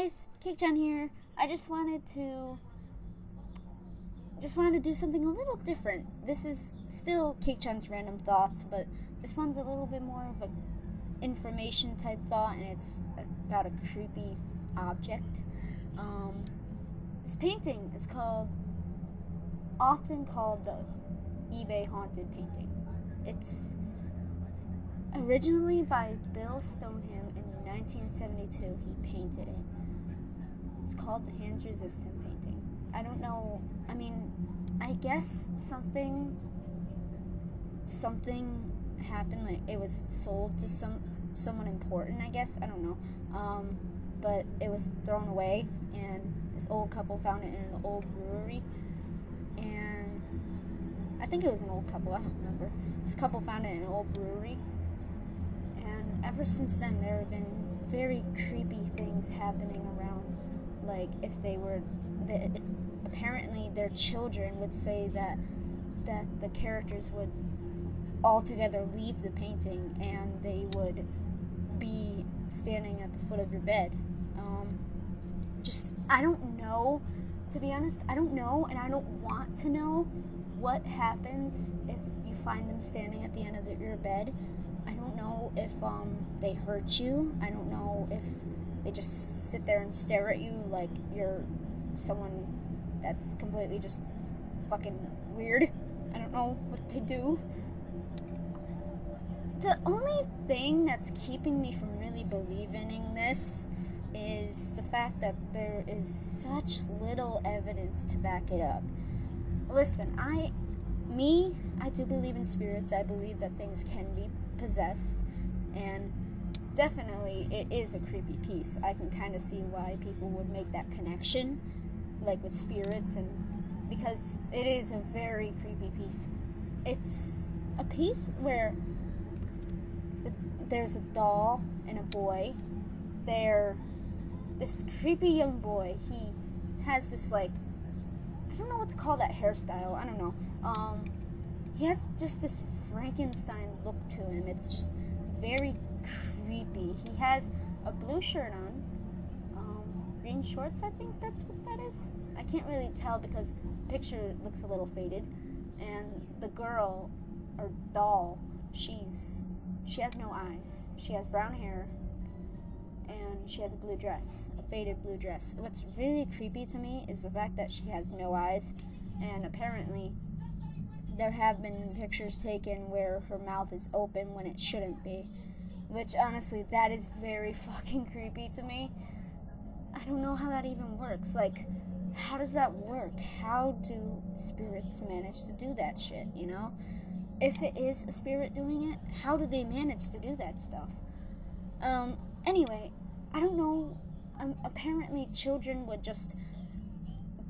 guys, Cake here. I just wanted to just wanted to do something a little different. This is still Cake random thoughts, but this one's a little bit more of a information type thought, and it's about a creepy object. Um, this painting is called, often called the eBay haunted painting. It's originally by Bill Stoneham in 1972. He painted it. It's called the Hands Resist Him painting. I don't know. I mean, I guess something something happened. Like it was sold to some someone important. I guess I don't know. Um, but it was thrown away, and this old couple found it in an old brewery, and I think it was an old couple. I don't remember. This couple found it in an old brewery, and ever since then there have been very creepy things happening around like if they were the, apparently their children would say that that the characters would altogether leave the painting and they would be standing at the foot of your bed. Um, just i don't know to be honest i don't know and i don't want to know what happens if you find them standing at the end of the, your bed. I don't know if um, they hurt you. I don't know if they just sit there and stare at you like you're someone that's completely just fucking weird. I don't know what they do. The only thing that's keeping me from really believing in this is the fact that there is such little evidence to back it up. Listen, I, me, I do believe in spirits. I believe that things can be possessed, and definitely it is a creepy piece. I can kind of see why people would make that connection, like with spirits, and because it is a very creepy piece. It's a piece where the, there's a doll and a boy. They're this creepy young boy. He has this like I don't know what to call that hairstyle. I don't know. Um, he has just this Frankenstein look to him. It's just very creepy. He has a blue shirt on, um, green shorts. I think that's what that is. I can't really tell because the picture looks a little faded. And the girl or doll, she's she has no eyes. She has brown hair, and she has a blue dress, a faded blue dress. What's really creepy to me is the fact that she has no eyes, and apparently there have been pictures taken where her mouth is open when it shouldn't be. Which honestly, that is very fucking creepy to me. I don't know how that even works. Like, how does that work? How do spirits manage to do that shit, you know? If it is a spirit doing it, how do they manage to do that stuff? Um, anyway, I don't know. Um, apparently, children would just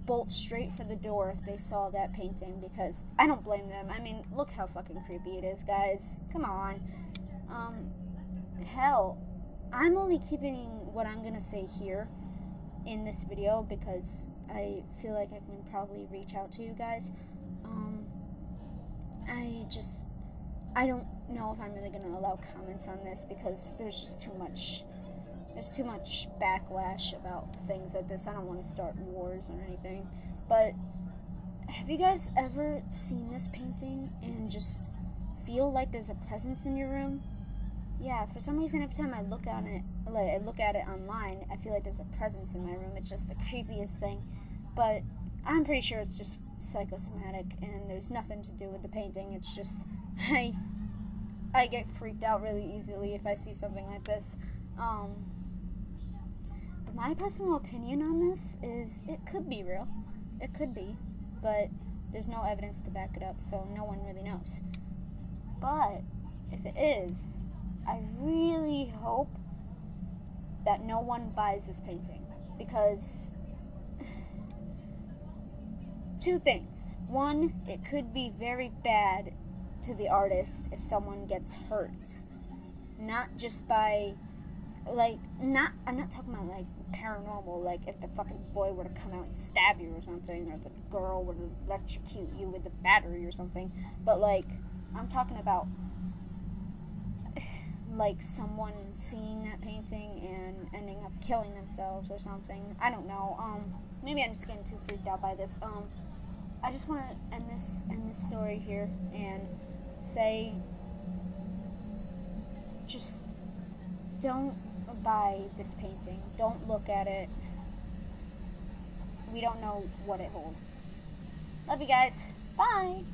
bolt straight for the door if they saw that painting because I don't blame them. I mean, look how fucking creepy it is, guys. Come on. Um, hell, I'm only keeping what I'm gonna say here in this video because I feel like I can probably reach out to you guys. Um, I just, I don't know if I'm really gonna allow comments on this because there's just too much, there's too much backlash about things like this. I don't want to start wars or anything, but have you guys ever seen this painting and just feel like there's a presence in your room? Yeah, for some reason, every time I look on it, like I look at it online, I feel like there's a presence in my room. It's just the creepiest thing, but I'm pretty sure it's just psychosomatic, and there's nothing to do with the painting. It's just I I get freaked out really easily if I see something like this. Um, my personal opinion on this is it could be real. It could be, but there's no evidence to back it up, so no one really knows. But if it is, I really hope that no one buys this painting because two things. One, it could be very bad to the artist if someone gets hurt. Not just by like not I'm not talking about like paranormal, like if the fucking boy were to come out and stab you or something, or the girl would electrocute you with a battery or something. But like I'm talking about like someone seeing that painting and ending up killing themselves or something. I don't know. Um, maybe I'm just getting too freaked out by this. Um, I just want to end this end this story here and say, just don't buy this painting. Don't look at it. We don't know what it holds. Love you guys. Bye.